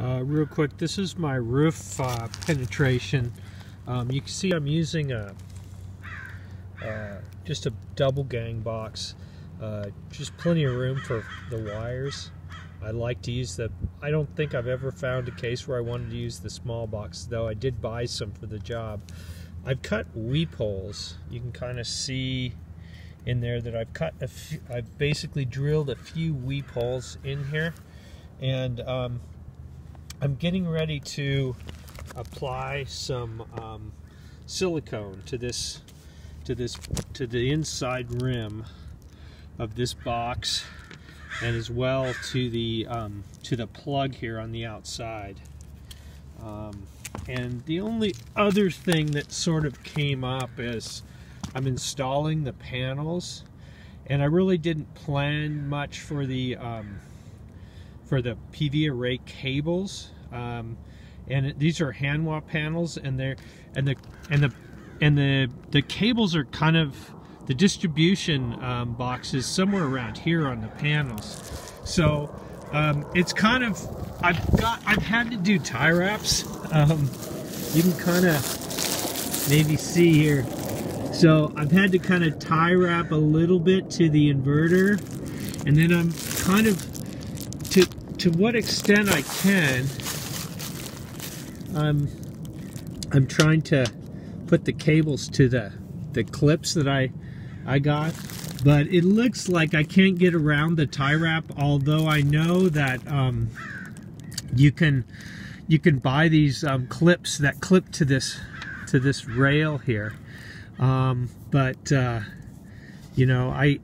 Uh, real quick, this is my roof uh, penetration. Um, you can see I'm using a uh, just a double gang box. Uh, just plenty of room for the wires. I like to use the, I don't think I've ever found a case where I wanted to use the small box, though I did buy some for the job. I've cut weep holes. You can kind of see in there that I've cut, a few, I've basically drilled a few weep holes in here. And um, I'm getting ready to apply some um, silicone to this to this to the inside rim of this box and as well to the um, to the plug here on the outside. Um, and the only other thing that sort of came up is I'm installing the panels and I really didn't plan much for the um, for the PV array cables. Um, and these are Hanwha panels, and they're and the and the and the the cables are kind of the distribution um, boxes somewhere around here on the panels. So um, it's kind of I've got I've had to do tie wraps. Um, you can kind of maybe see here. So I've had to kind of tie wrap a little bit to the inverter, and then I'm kind of to to what extent I can, I'm I'm trying to put the cables to the the clips that I I got, but it looks like I can't get around the tie wrap. Although I know that um, you can you can buy these um, clips that clip to this to this rail here, um, but uh, you know I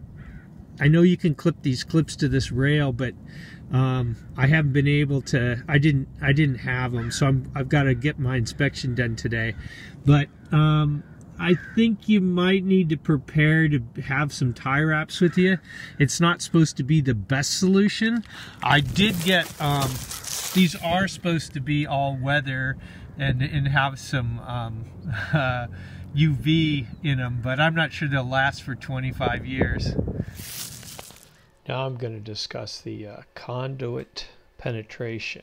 I know you can clip these clips to this rail, but um, I haven't been able to. I didn't. I didn't have them, so I'm, I've got to get my inspection done today. But um, I think you might need to prepare to have some tie wraps with you. It's not supposed to be the best solution. I did get. Um, these are supposed to be all weather and and have some um, uh, UV in them, but I'm not sure they'll last for 25 years. Now I'm going to discuss the uh, conduit penetration.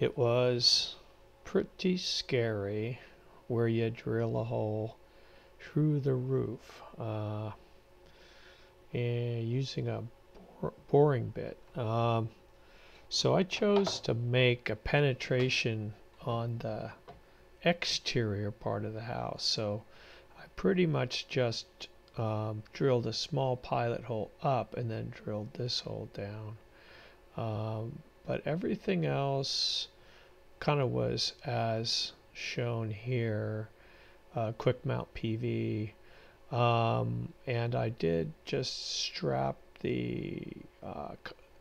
It was pretty scary where you drill a hole through the roof uh, and using a boring bit. Um, so I chose to make a penetration on the exterior part of the house. So I pretty much just um, drilled a small pilot hole up and then drilled this hole down. Um, but everything else kind of was as shown here, uh, quick mount PV. Um, and I did just strap the uh,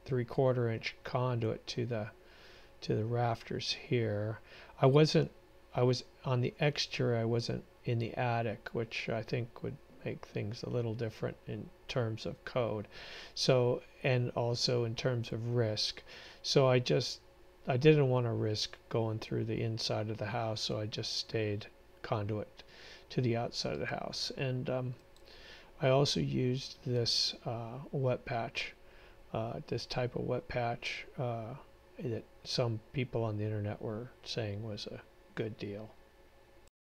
three quarter inch conduit to the to the rafters here. I wasn't I was on the exterior I wasn't in the attic which I think would make things a little different in terms of code. So, and also in terms of risk. So I just, I didn't want to risk going through the inside of the house, so I just stayed conduit to the outside of the house. And um, I also used this uh, wet patch, uh, this type of wet patch uh, that some people on the internet were saying was a good deal.